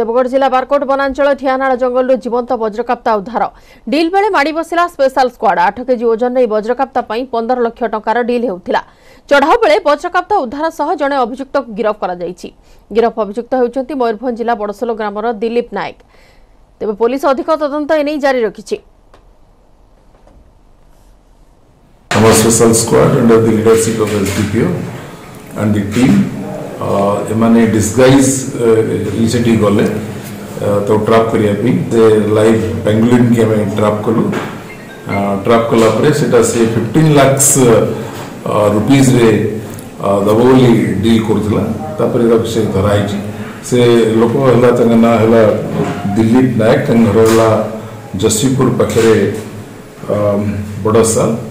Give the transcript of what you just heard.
দেবগড় জেলা বারকোট বনাঞ্চল ঠিয়ানাড় জঙ্গলর জীবন্ত বজ্রকাপ্তা উদ্ধার ডিল বেড়ে মাড়ি বসিলা স্পেশাল স্কোয়াড আট কেজি ওজন এই বজ্রকাপ্তা পাই পনের লক্ষ টাকার ডিল হেউলা চঢ়াও বেড়ে বজ্রকাপ্তা উদ্ধার সহ জন অভিযুক্ত গিরফ করা যাইছি গিরফ অভিযুক্ত হচ্ছেন ময়ূরভঞ্জ জেলা বড়সোল গ্রামের দিলীপ নায়ক তবে পুলিশ অধিক তদন্ত এনে জারি রাখি Our special squad under the leadership of SDPO and the team ଏମାନେ ଡିସଗାଇଜ୍ ସେଠି ଗଲେ ତାକୁ ଟ୍ରାପ୍ କରିବା ପାଇଁ ସେ ଲାଇଭ୍ ପେଙ୍ଗୁଲିନ୍କି ଆମେ ଟ୍ରାପ୍ କଲୁ ଟ୍ରାପ୍ କଲା ପରେ ସେଟା ସେ ଫିଫ୍ଟିନ୍ ଲାକ୍ସ ରୁପିଜ୍ରେ ଦେବ ବୋଲି ଡିଲ୍ କରୁଥିଲା ତାପରେ ତାକୁ ସେ ଧରା ହେଇଛି ସେ ଲୋକ ହେଲା ତାଙ୍କ ନାଁ ହେଲା ଦିଲ୍ଲୀପ ନାୟକ ତାଙ୍କ ଘର ହେଲା ଯଶୀପୁର ପାଖରେ ବଡ଼ସାଲ